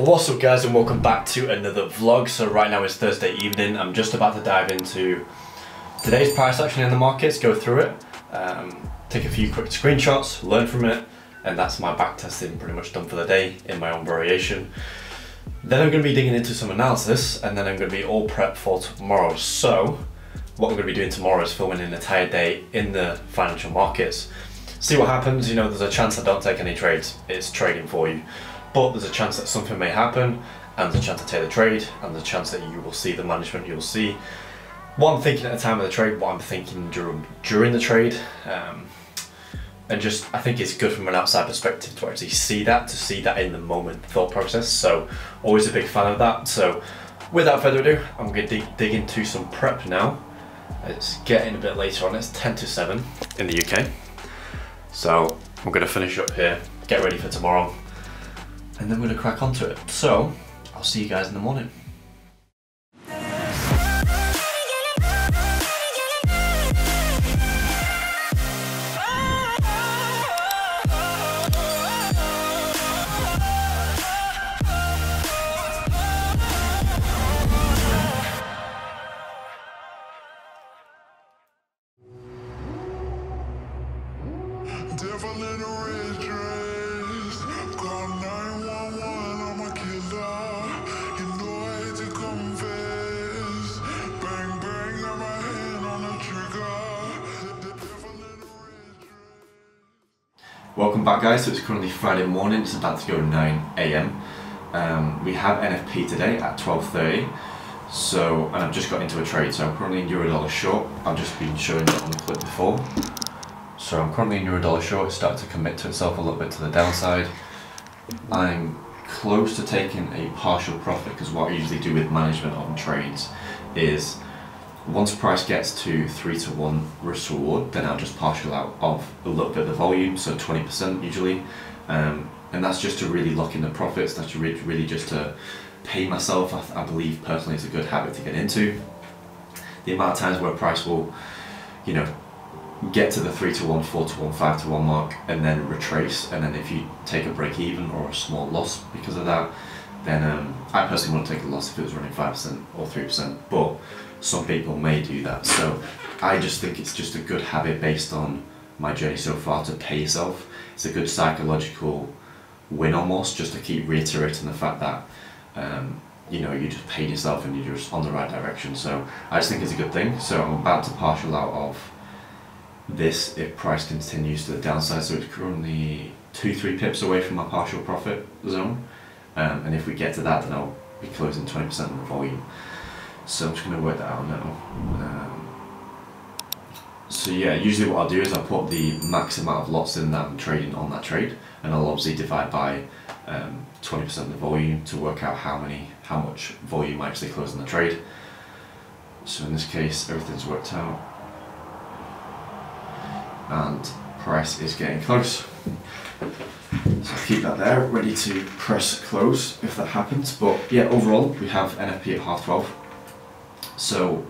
what's up guys and welcome back to another vlog. So right now it's Thursday evening. I'm just about to dive into today's price action in the markets, go through it, um, take a few quick screenshots, learn from it, and that's my back testing pretty much done for the day in my own variation. Then I'm going to be digging into some analysis and then I'm going to be all prepped for tomorrow. So what I'm going to be doing tomorrow is filming an entire day in the financial markets. See what happens, you know, there's a chance I don't take any trades. It's trading for you. But there's a chance that something may happen and there's a chance to take the trade and there's a chance that you will see the management, you'll see what I'm thinking at the time of the trade, what I'm thinking during, during the trade. Um, and just, I think it's good from an outside perspective to actually see that, to see that in the moment thought process. So always a big fan of that. So without further ado, I'm going to dig, dig into some prep now. It's getting a bit later on, it's 10 to 7 in the UK. So I'm going to finish up here, get ready for tomorrow, and then we're going to crack onto it. So I'll see you guys in the morning. Friday morning, it's about to go 9am. Um, we have NFP today at 12.30, so, and I've just got into a trade, so I'm currently in Eurodollar short, I've just been showing it on the clip before. So I'm currently in Eurodollar short, it's starting to commit to itself a little bit to the downside. I'm close to taking a partial profit because what I usually do with management on trades is once price gets to 3 to 1 risk reward, then I'll just partial out of a little bit of the volume, so 20% usually. Um, and that's just to really lock in the profits, that's really just to pay myself. I, I believe personally it's a good habit to get into. The amount of times where price will, you know, get to the 3 to 1, 4 to 1, 5 to 1 mark and then retrace and then if you take a break even or a small loss because of that then um, I personally wouldn't take a loss if it was running 5% or 3% but some people may do that so I just think it's just a good habit based on my journey so far to pay yourself it's a good psychological win almost just to keep reiterating the fact that um, you know you just paid yourself and you're just on the right direction so I just think it's a good thing so I'm about to partial out of this if price continues to the downside. So it's currently two, three pips away from my partial profit zone. Um, and if we get to that, then I'll be closing 20% of the volume. So I'm just going to work that out now. Um, so yeah, usually what I'll do is I'll put the max amount of lots in that I'm trading on that trade, and I'll obviously divide by 20% um, of the volume to work out how many, how much volume I actually close in the trade. So in this case, everything's worked out and price is getting close. So I'll keep that there, ready to press close if that happens. But yeah, overall we have NFP at half 12. So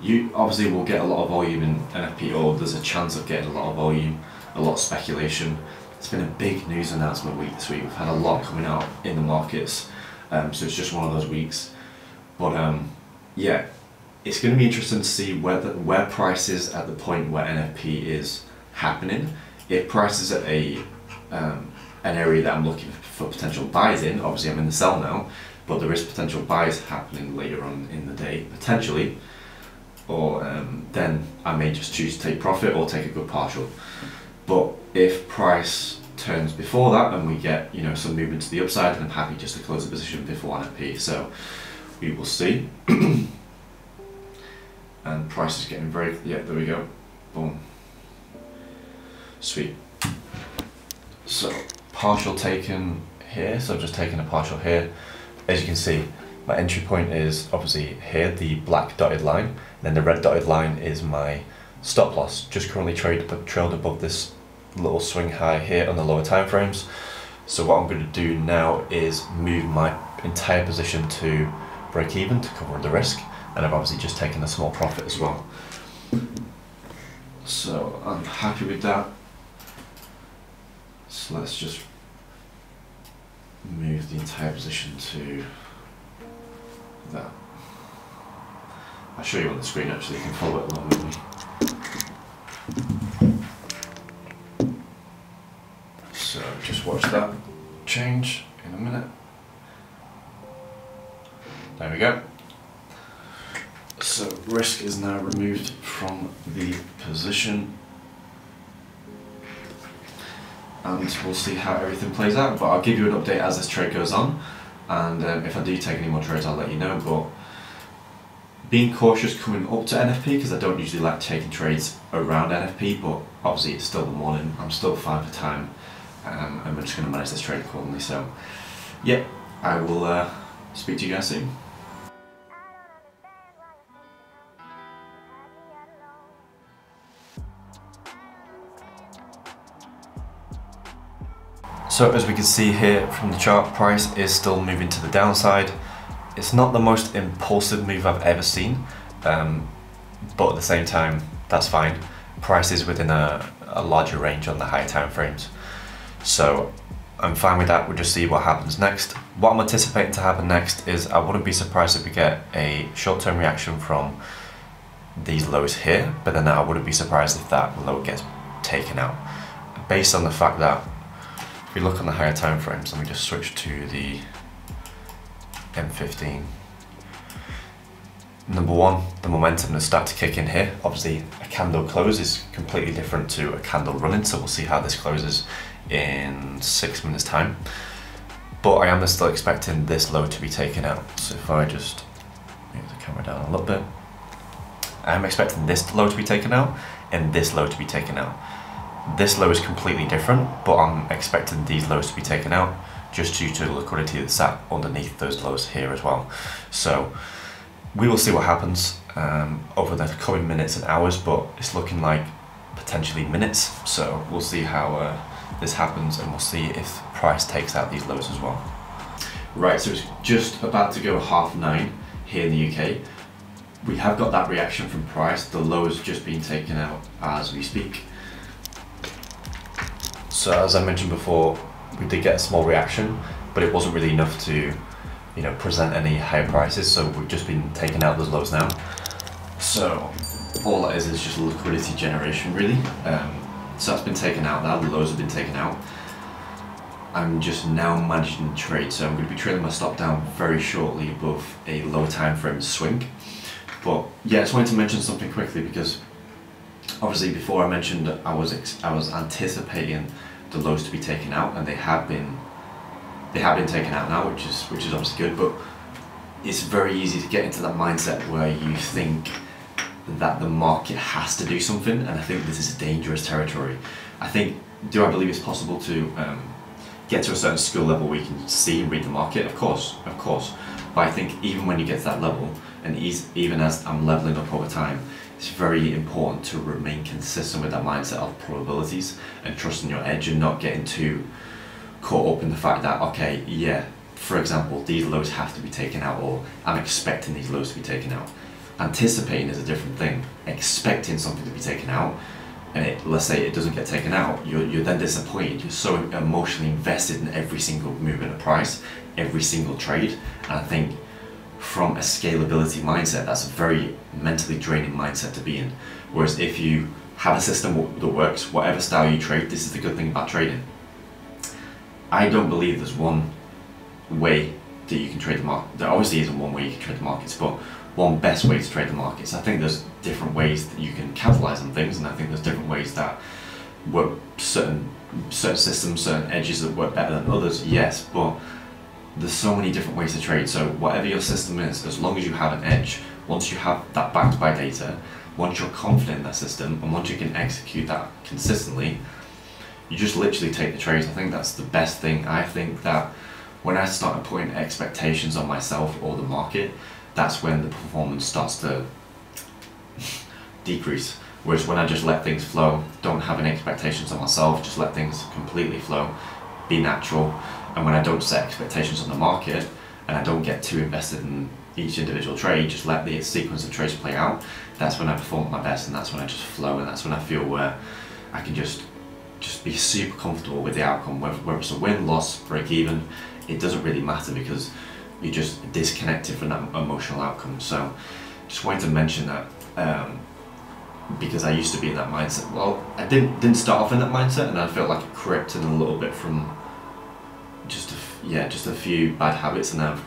you obviously will get a lot of volume in NFP or there's a chance of getting a lot of volume, a lot of speculation. It's been a big news announcement week this week. We've had a lot coming out in the markets. Um, so it's just one of those weeks. But um, yeah, it's going to be interesting to see whether where price is at the point where NFP is happening. If price is at a um, an area that I'm looking for potential buys in, obviously I'm in the sell now, but there is potential buys happening later on in the day potentially, or um, then I may just choose to take profit or take a good partial. But if price turns before that and we get you know some movement to the upside, then I'm happy just to close the position before NFP. So we will see. and price is getting very yeah there we go boom sweet so partial taken here so I've just taken a partial here as you can see my entry point is obviously here the black dotted line and then the red dotted line is my stop loss just currently trade, trailed above this little swing high here on the lower time frames so what I'm going to do now is move my entire position to break even to cover the risk and I've obviously just taken a small profit as well. So I'm happy with that. So let's just move the entire position to that. I'll show you on the screen actually, you can follow it along with me. So just watch that change in a minute. There we go. So risk is now removed from the position and we'll see how everything plays out. But I'll give you an update as this trade goes on, and um, if I do take any more trades, I'll let you know. But being cautious coming up to NFP because I don't usually like taking trades around NFP, but obviously it's still the morning. I'm still fine for time, um, and we're just going to manage this trade accordingly. So, yeah, I will uh, speak to you guys soon. So as we can see here from the chart, price is still moving to the downside. It's not the most impulsive move I've ever seen, um, but at the same time, that's fine. Price is within a, a larger range on the higher time frames. So I'm fine with that, we'll just see what happens next. What I'm anticipating to happen next is I wouldn't be surprised if we get a short-term reaction from these lows here, but then I wouldn't be surprised if that low gets taken out. Based on the fact that if we look on the higher time frames, let me just switch to the M15. Number one, the momentum has started to kick in here. Obviously, a candle close is completely different to a candle running, so we'll see how this closes in six minutes time. But I am still expecting this low to be taken out. So if I just move the camera down a little bit, I am expecting this low to be taken out and this low to be taken out. This low is completely different, but I'm expecting these lows to be taken out just due to the liquidity that's sat underneath those lows here as well. So we will see what happens um, over the coming minutes and hours, but it's looking like potentially minutes. So we'll see how uh, this happens and we'll see if price takes out these lows as well. Right, so it's just about to go half nine here in the UK. We have got that reaction from price. The low has just been taken out as we speak. So as I mentioned before, we did get a small reaction, but it wasn't really enough to, you know, present any higher prices. So we've just been taking out those lows now. So all that is is just liquidity generation, really. Um, so that's been taken out now. The lows have been taken out. I'm just now managing the trade, so I'm going to be trailing my stop down very shortly above a low time frame swing. But yeah, I just wanted to mention something quickly because obviously before I mentioned I was I was anticipating the lows to be taken out, and they have been they have been taken out now, which is which is obviously good. But it's very easy to get into that mindset where you think that the market has to do something, and I think this is a dangerous territory. I think do I believe it's possible to um, get to a certain skill level where you can see and read the market? Of course, of course. But I think even when you get to that level, and even as I'm leveling up over time, it's very important to remain consistent with that mindset of probabilities and trusting your edge and not getting too caught up in the fact that okay yeah for example these lows have to be taken out or i'm expecting these lows to be taken out. Anticipating is a different thing. Expecting something to be taken out and it, let's say it doesn't get taken out you're, you're then disappointed. You're so emotionally invested in every single movement of price every single trade and i think from a scalability mindset, that's a very mentally draining mindset to be in. Whereas if you have a system that works, whatever style you trade, this is the good thing about trading. I don't believe there's one way that you can trade the market. There obviously isn't one way you can trade the markets, but one best way to trade the markets. I think there's different ways that you can capitalize on things, and I think there's different ways that work certain certain systems, certain edges that work better than others. Yes, but there's so many different ways to trade. So whatever your system is, as long as you have an edge, once you have that backed by data, once you're confident in that system, and once you can execute that consistently, you just literally take the trades. I think that's the best thing. I think that when I start putting expectations on myself or the market, that's when the performance starts to decrease. Whereas when I just let things flow, don't have any expectations on myself, just let things completely flow, be natural, and when I don't set expectations on the market and I don't get too invested in each individual trade, just let the sequence of trades play out, that's when I perform my best and that's when I just flow and that's when I feel where I can just just be super comfortable with the outcome, whether, whether it's a win, loss, break even, it doesn't really matter because you're just disconnected from that emotional outcome. So just wanted to mention that um, because I used to be in that mindset. Well, I didn't didn't start off in that mindset, and I felt like it crept in a little bit from yeah, just a few bad habits, and I've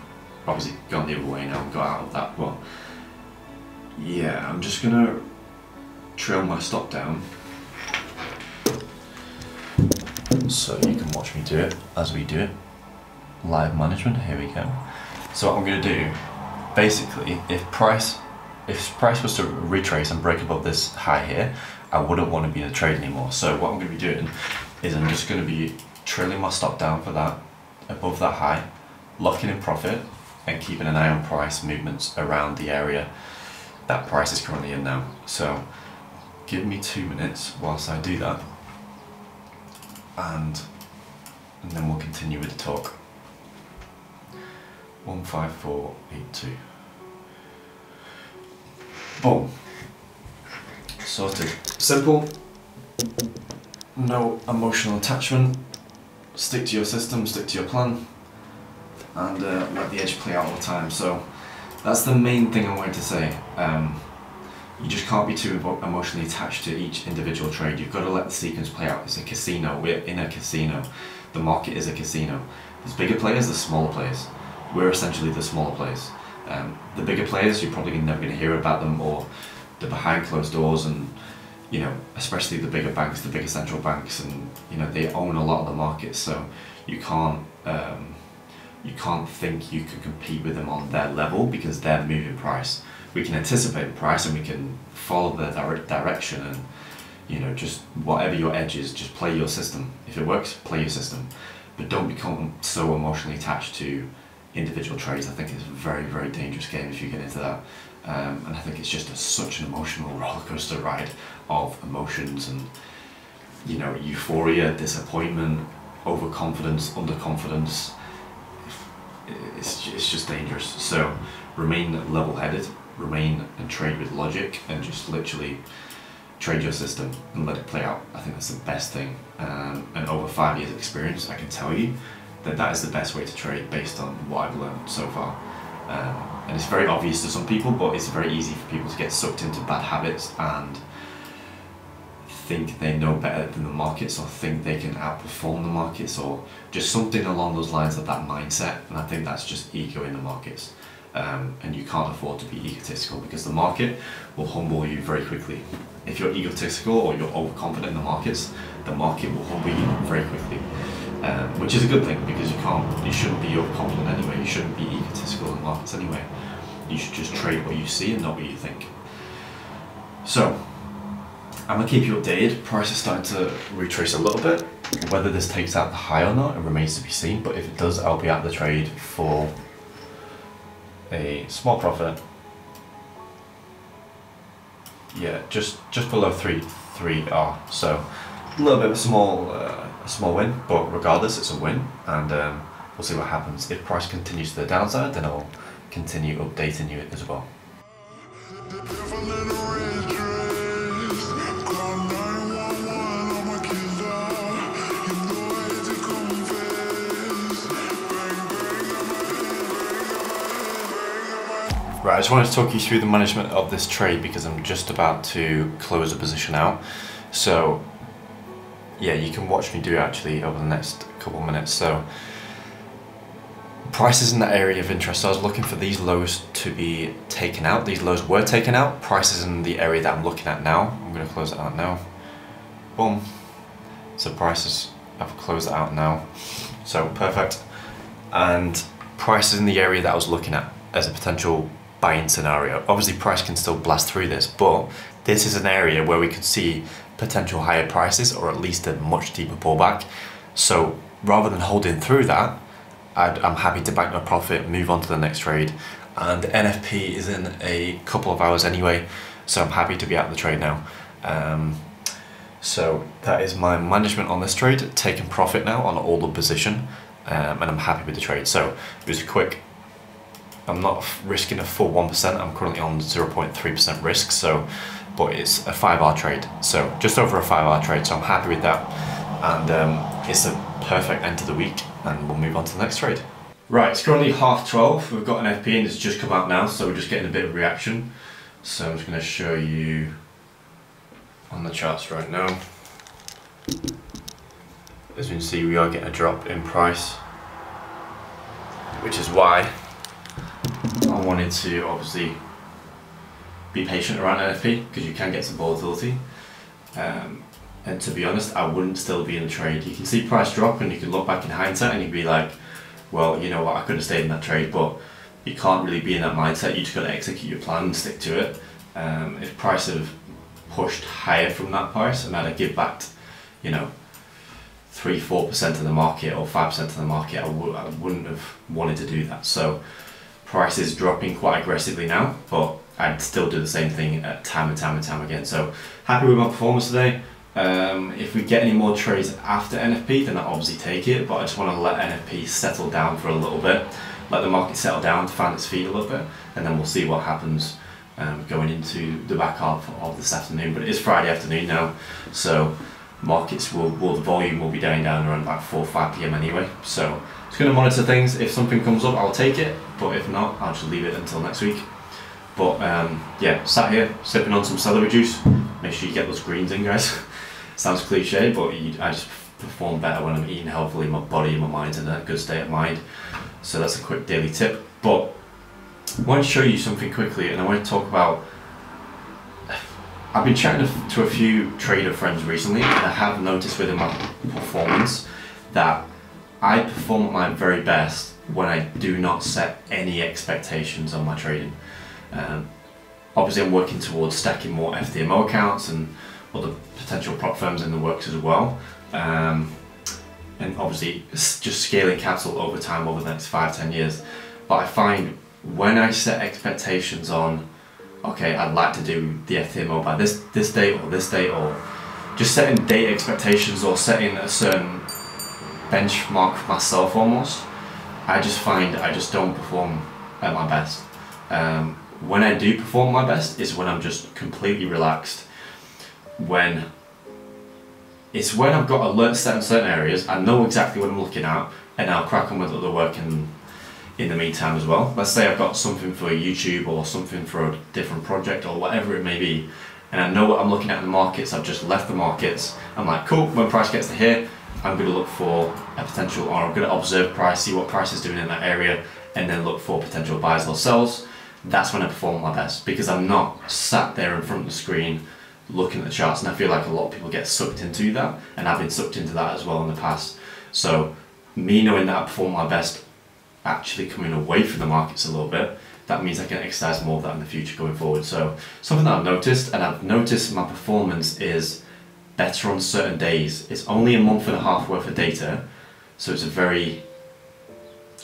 obviously gone the other way now and got out of that. But yeah, I'm just gonna trail my stop down so you can watch me do it as we do it. Live management, here we go. So what I'm gonna do, basically, if price if price was to retrace and break above this high here, I wouldn't want to be in the trade anymore. So what I'm to be doing is I'm just to be trailing my stop down for that, above that high, locking in profit, and keeping an eye on price movements around the area that price is currently in now. So give me two minutes whilst I do that, and and then we'll continue with the talk. One five four eight two. Boom. Sorted. Simple. No emotional attachment. Stick to your system, stick to your plan, and uh, let the edge play out all the time. So that's the main thing I wanted to say. Um, you just can't be too emotionally attached to each individual trade. You've got to let the sequence play out. It's a casino. We're in a casino. The market is a casino. There's bigger players, there's smaller players. We're essentially the smaller players. Um, the bigger players, you're probably never going to hear about them, or they're behind closed doors, and you know, especially the bigger banks, the bigger central banks, and you know, they own a lot of the market, so you can't um, you can't think you can compete with them on their level because they're moving price. We can anticipate price and we can follow the direct direction and you know just whatever your edge is, just play your system. If it works, play your system, but don't become so emotionally attached to individual trades. I think it's a very very dangerous game if you get into that. Um, and I think it's just a, such an emotional rollercoaster ride of emotions and you know euphoria, disappointment, overconfidence, underconfidence it's, it's just dangerous. So remain level headed, remain and trade with logic, and just literally trade your system and let it play out. I think that's the best thing. Um, and over five years' experience, I can tell you that that is the best way to trade based on what I've learned so far. Um, and it's very obvious to some people, but it's very easy for people to get sucked into bad habits and think they know better than the markets or think they can outperform the markets or just something along those lines of that mindset. And I think that's just ego in the markets. Um, and you can't afford to be egotistical because the market will humble you very quickly. If you're egotistical or you're overconfident in the markets, the market will humble you very quickly. Um, which is a good thing because you can't, you shouldn't be overconfident anyway. You shouldn't be egotistical in markets anyway. You should just trade what you see and not what you think. So, I'm gonna keep you updated. Price is starting to retrace a little bit. Whether this takes out the high or not, it remains to be seen. But if it does, I'll be out the trade for a small profit. Yeah, just just below three three R. So a little bit of a small uh, a small win, but regardless, it's a win, and um, we'll see what happens. If price continues to the downside, then I'll continue updating you as well. The devil in a red dress. Call 911, I'm a killer. You know I had to confess. Bang, bang, on my head, bang, on my head, bang, on my Right, I just wanted to talk you through the management of this trade because I'm just about to close a position out. So, yeah, you can watch me do actually over the next couple of minutes. So, prices in that area of interest. So I was looking for these lows to be taken out. These lows were taken out. Prices in the area that I'm looking at now. I'm going to close it out now. Boom. So prices, I've closed it out now. So perfect. And prices in the area that I was looking at as a potential buying scenario. Obviously, price can still blast through this, but this is an area where we could see potential higher prices or at least a much deeper pullback. So rather than holding through that, I'd, I'm happy to bank my profit, move on to the next trade. And NFP is in a couple of hours anyway, so I'm happy to be out of the trade now. Um, so that is my management on this trade, taking profit now on all the position, um, and I'm happy with the trade. So it was quick. I'm not risking a full one percent. I'm currently on zero point three percent risk. So, but it's a five hour trade. So just over a five hour trade. So I'm happy with that. and um, it's a perfect end to the week and we'll move on to the next trade. Right, it's currently half 12, we've got NFP and it's just come out now so we're just getting a bit of reaction. So I'm just going to show you on the charts right now. As you can see we are getting a drop in price which is why I wanted to obviously be patient around NFP because you can get some volatility. Um, and to be honest, I wouldn't still be in the trade. You can see price drop and you can look back in hindsight and you'd be like, well, you know what, I could have stayed in that trade, but you can't really be in that mindset. You just got to execute your plan and stick to it. Um, if price have pushed higher from that price and I'd give back, you know, three, four percent of the market or five percent of the market, I w- I wouldn't have wanted to do that. So price is dropping quite aggressively now, but I'd still do the same thing at time and time and time again. So happy with my performance today. Um, if we get any more trades after NFP, then I'll obviously take it, but I just want to let NFP settle down for a little bit, let the market settle down to find its feet a little bit, and then we'll see what happens um, going into the back half of this afternoon. But it is Friday afternoon now, so markets will, will the volume will be dying down around about 4 5 p.m. anyway. So just going to monitor things. If something comes up, I'll take it, but if not, I'll just leave it until next week. But um, yeah, sat here sipping on some celery juice. Make sure you get those greens in, guys. Sounds cliche, but you, I just perform better when I'm eating healthily. My body and my mind's in a good state of mind. So that's a quick daily tip. But I want to show you something quickly, and I want to talk about. I've been chatting to a few trader friends recently, and I have noticed within my performance that I perform at my very best when I do not set any expectations on my trading. Um, obviously, I'm working towards stacking more FTMO accounts and other potential prop firms in the works as well. Um, and obviously, just scaling capital over time over the next five, ten years. But I find when I set expectations on, okay, I'd like to do the FTMO by this this date or this date, or just setting date expectations or setting a certain benchmark for myself almost, I just find I just don't perform at my best. Um, when I do perform my best is when I'm just completely relaxed. When it's when I've got alerts set in certain areas, I know exactly what I'm looking at, and I'll crack on with other work in, in the meantime as well. Let's say I've got something for YouTube or something for a different project or whatever it may be, and I know what I'm looking at in the markets, I've just left the markets. I'm like, cool, when price gets to here, I'm going to look for a potential, or I'm going to observe price, see what price is doing in that area, and then look for potential buys or sells. That's when I perform my best because I'm not sat there in front of the screen looking at the charts, and I feel like a lot of people get sucked into that, and I've been sucked into that as well in the past. So, me knowing that I perform my best, actually coming away from the markets a little bit, that means I can exercise more of that in the future going forward. So, something that I've noticed, and I've noticed my performance is better on certain days. It's only a month and a half worth of data, so it's a very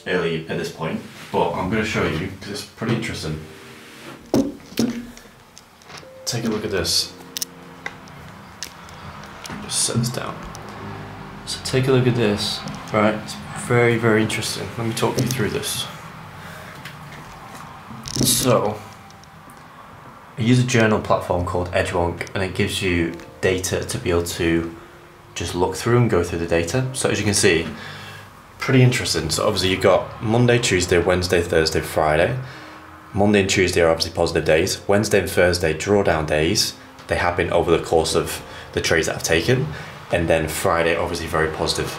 early at this point, but I'm going to show you because it's pretty interesting. Take a look at this. Just set this down. So take a look at this, right? It's very, very interesting. Let me talk you through this. So, I use a journal platform called Edgewonk and it gives you data to be able to just look through and go through the data. So as you can see, pretty interesting. So obviously you've got Monday, Tuesday, Wednesday, Thursday, Friday. Monday and Tuesday are obviously positive days. Wednesday and Thursday drawdown days. They happen over the course of the trades that I've taken. And then Friday obviously very positive.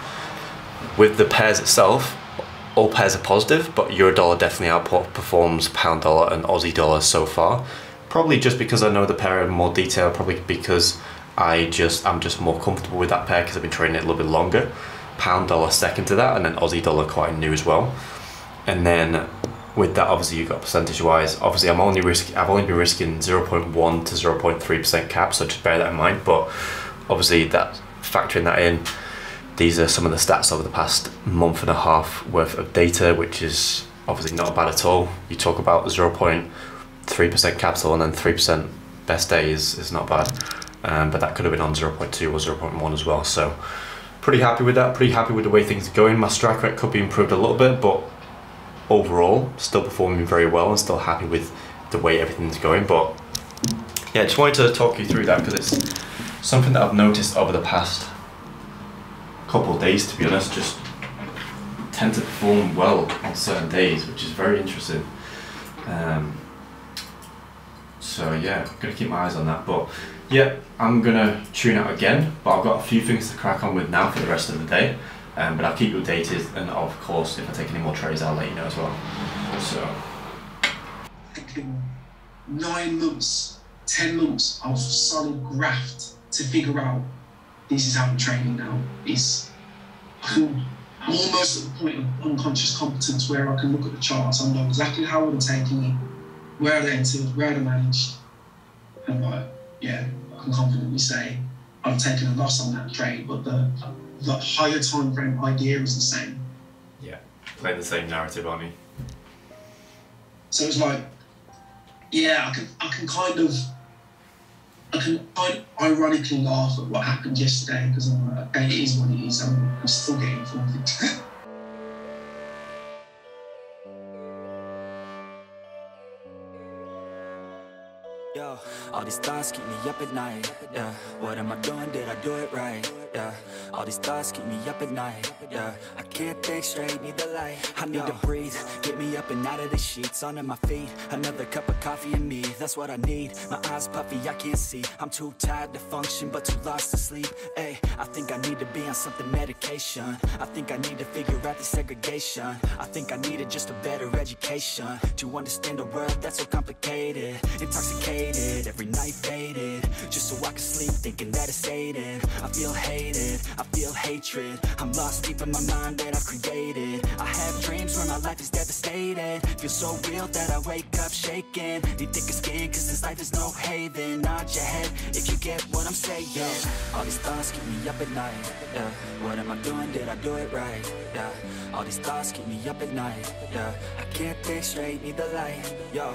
With the pairs itself, all pairs are positive, but euro dollar definitely outperforms pound dollar and Aussie dollar so far. Probably just because I know the pair in more detail, probably because I just I'm just more comfortable with that pair because I've been trading it a little bit longer. Pound dollar second to that, and then Aussie dollar quite new as well. And then with that, obviously you got percentage wise. Obviously, I'm only risk I've only been risking 0.1 to 0.3 percent cap, so just bear that in mind. But obviously, that factoring that in, these are some of the stats over the past month and a half worth of data, which is obviously not bad at all. You talk about 0.3 percent capital and then 3 percent best day is, is not bad um, but that could have been on 0.2 or 0.1 as well. So pretty happy with that, pretty happy with the way things are going. My strike rate could be improved a little bit, but overall, still performing very well and still happy with the way everything's going. But yeah, just wanted to talk you through that because it's something that I've noticed over the past couple days to be honest. Just tend to perform well on certain days, which is very interesting. Um, so yeah, I'm gonna keep my eyes on that. But yeah, I'm gonna tune out again. But I've got a few things to crack on with now for the rest of the day. Um, but I'll keep you updated, and of course, if I take any more trades, I'll let you know as well. So nine months, ten months of solid graft to figure out this is how I'm training now. Is I'm almost at the point of unconscious competence where I can look at the charts and know exactly how I'm taking it, where they entered, where they managed, and like, yeah, I can confidently say I've taken a loss on that trade, but the the higher time frame idea is the same. yeah, playing the same narrative, aren't you? So it's like, yeah, I can, I can kind of, I can kind of ironically laugh at what happened yesterday because I'm like, okay, it is what it is. I'm, I'm still getting forfeit. Yo, all these thoughts keep me up at night. Yeah, what am I doing? Did I do it right? Yeah, all these thoughts keep me up at night. Yeah, I can't think straight, need the light. I need to breathe, get me up and out of the sheets, onto my feet. Another cup of coffee and me, that's what I need. My eyes puffy, I can't see. I'm too tired to function, but too lost to sleep. Hey, I think I need to be on something medication. I think I need to figure out the segregation. I think I needed just a better education to understand a world that's so complicated, intoxicated, every night faded, just so I can sleep thinking that it's sated. I feel hated, I feel hatred. I'm lost deep in my mind that I've created. I have dreams where my life is devastated. Feel so real that I wake up shaking. Need thicker skin, cause this life is no haven. Nod your head if you get what I'm saying. All these thoughts keep me up at night. Yeah, what am I doing? Did I do it right? Yeah, all these thoughts keep me up at night. Yeah, I can't think straight, need the light. Yo,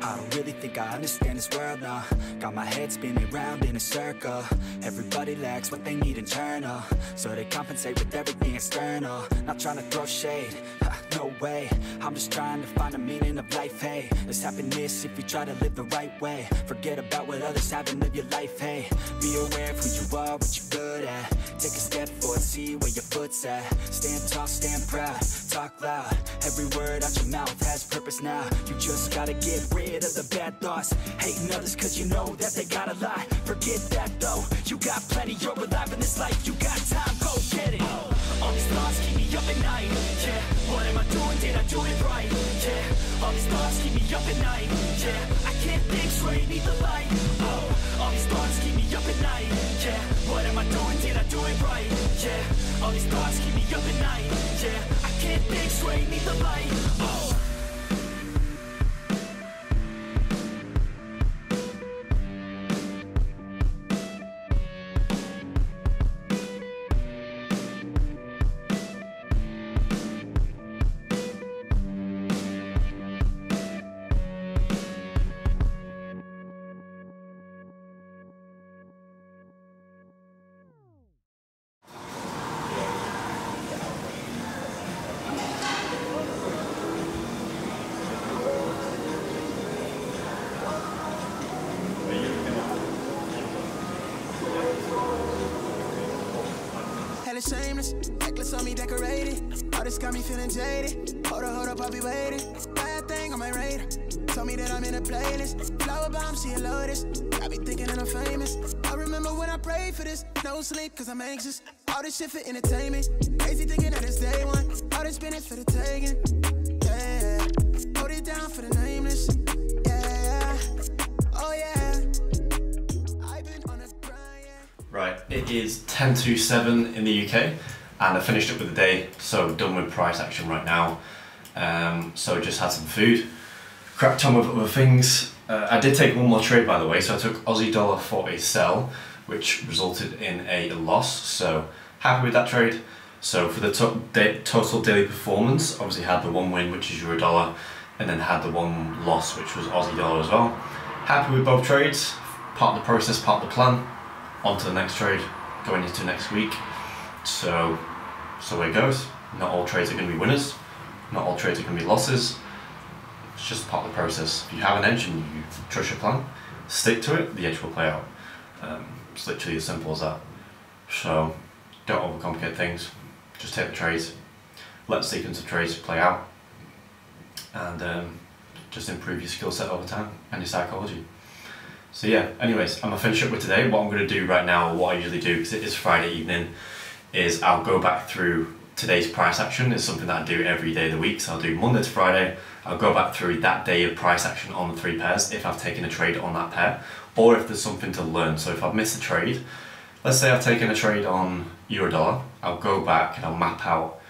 I don't really think I understand this world now Got my head spinning round in a circle. Everybody lacks what they need internal So they compensate with everything external. Not trying to throw shade, ha, no way. I'm just trying to find a meaning of life, hey. There's happiness if you try to live the right way. Forget about what others have and live your life, hey. Be aware of who you are, what you're good at. Take a step forward, see where your foot's at. Stand tall, stand proud, talk loud. Every word out your mouth has purpose now. You just gotta get rid of the bad thoughts. Hating others cause you know that they gotta lie. Forget that though, you got plenty You're alive in this life, you got time, go get it. All these thoughts keep me up at night. Yeah, what am I doing, did I do it right? Yeah, all these thoughts keep me up at night. Yeah, I can't think straight, need the light. Oh, all these thoughts keep me up at night. Yeah, what am I doing, did I do it right? Yeah, all these thoughts keep me up at night. Yeah, I can't think straight, need the light. Oh Hella shameless, necklace on me decorated. All this got me feeling jaded. Hold up, hold up, I'll be waiting. Bad thing on my radar. Told me that I'm in a playlist. Flower bomb, she a lotus. Got me thinking that I'm famous. I remember when I prayed for this. No sleep, cause I'm anxious. All this shit for entertainment. Crazy thinking that it's day one. All this business for the taking. Yeah. Hold it down for the nameless. It is 10 to 7 in the UK, and I finished up with the day, so done with price action right now. Um, so just had some food, crap on with other things. Uh, I did take one more trade by the way, so I took Aussie dollar for a sell, which resulted in a loss. So happy with that trade. So for the to- total daily performance, obviously had the one win, which is euro dollar, and then had the one loss, which was Aussie dollar as well. Happy with both trades. Part of the process, part of the plan on to the next trade going into next week. So, so it goes. Not all trades are going to be winners. Not all trades are going to be losses. It's just part of the process. If you have an edge and you trust your plan, stick to it, the edge will play out. Um, it's literally as simple as that. So don't overcomplicate things. Just take the trades, let the sequence of trades play out, and um, just improve your skill set over time and your psychology. So yeah, anyways, I'm gonna finish up with today. What I'm gonna do right now, what I usually do, because it is Friday evening, is I'll go back through today's price action. It's something that I do every day of the week. So I'll do Monday to Friday. I'll go back through that day of price action on the three pairs if I've taken a trade on that pair, or if there's something to learn. So if I've missed a trade, let's say I've taken a trade on euro dollar, I'll go back and I'll map out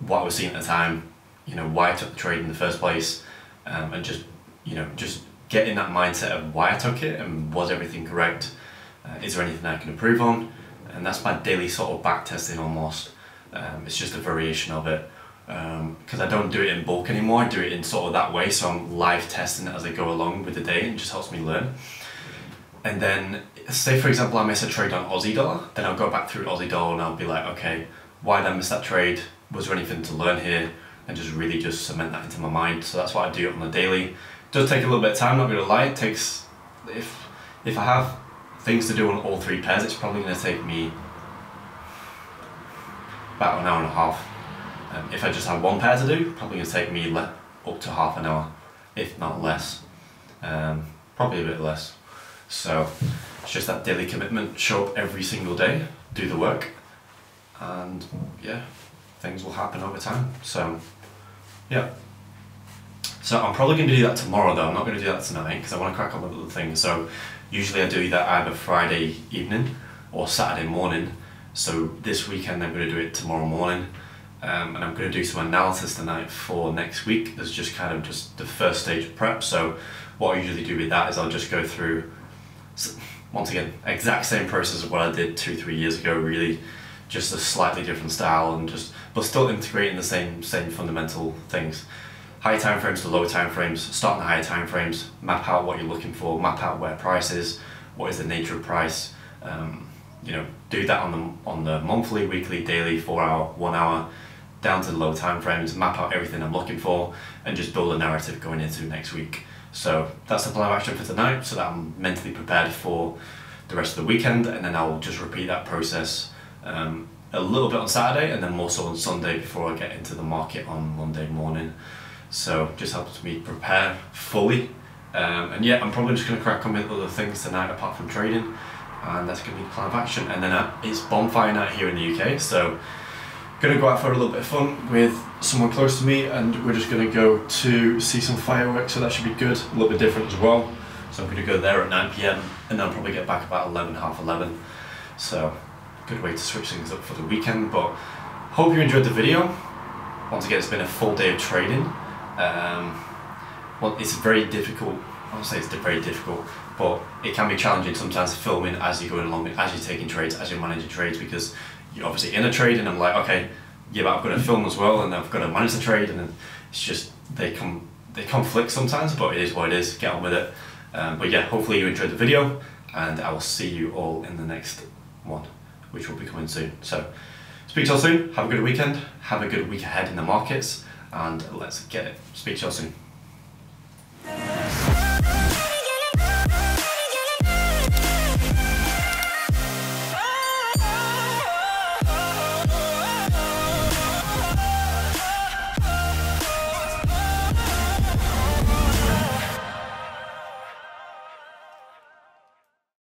what I was seeing at the time, you know, why I took the trade in the first place, um, and just, you know, just get in that mindset of why I took it and was everything correct? Uh, is there anything I can improve on? And that's my daily sort of back testing almost. Um, it's just a variation of it because um, I don't do it in bulk anymore. I do it in sort of that way, so I'm live testing it as I go along with the day, and it just helps me learn. And then, say for example, I miss a trade on Aussie dollar, then I'll go back through Aussie dollar and I'll be like, okay, why did I miss that trade? Was there anything to learn here? And just really just cement that into my mind. So that's what I do on the daily does take a little bit of time, not gonna lie. It takes, if, if I have things to do on all three pairs, it's probably gonna take me about an hour and a half. Um, if I just have one pair to do, probably gonna take me le- up to half an hour, if not less. Um, probably a bit less. So it's just that daily commitment, show up every single day, do the work, and yeah, things will happen over time. So yeah. So I'm probably going to do that tomorrow though, I'm not going to do that tonight because I want to crack on with other things. So usually I do that either Friday evening or Saturday morning. So this weekend I'm going to do it tomorrow morning. Um, and I'm going to do some analysis tonight for next week. There's just kind of just the first stage of prep. So what I usually do with that is I'll just go through, once again, exact same process of what I did two, three years ago, really, just a slightly different style and just, but still integrating the same, same fundamental things high time frames to low time frames, start in the higher time frames, map out what you're looking for, map out where price is, what is the nature of price, um, you know, do that on the, on the monthly, weekly, daily, four hour, one hour, down to the low time frames, map out everything I'm looking for, and just build a narrative going into next week. So that's the plan of action for tonight, so that I'm mentally prepared for the rest of the weekend, and then I'll just repeat that process um, a little bit on Saturday, and then more so on Sunday before I get into the market on Monday morning. So just helps me prepare fully. Um, and yeah, I'm probably just going to crack on with other things tonight apart from trading. And that's going to be the plan of action. And then uh, it's bonfire night here in the UK. So going to go out for a little bit of fun with someone close to me and we're just going to go to see some fireworks. So that should be good. A little bit different as well. So I'm going to go there at 9pm and then probably get back about 11, half 11. So good way to switch things up for the weekend. But hope you enjoyed the video. Once again, it's been a full day of trading. Um, well, it's very difficult. I won't say it's very difficult, but it can be challenging sometimes filming as you're going along, as you're taking trades, as you're managing trades, because you're obviously in a trade, and I'm like, okay, yeah, but I've got to film as well, and I've got to manage the trade, and it's just they come they conflict sometimes, but it is what it is. Get on with it. Um, but yeah, hopefully you enjoyed the video, and I will see you all in the next one, which will be coming soon. So, speak to you all soon. Have a good weekend. Have a good week ahead in the markets and let's get it. Speak to you soon.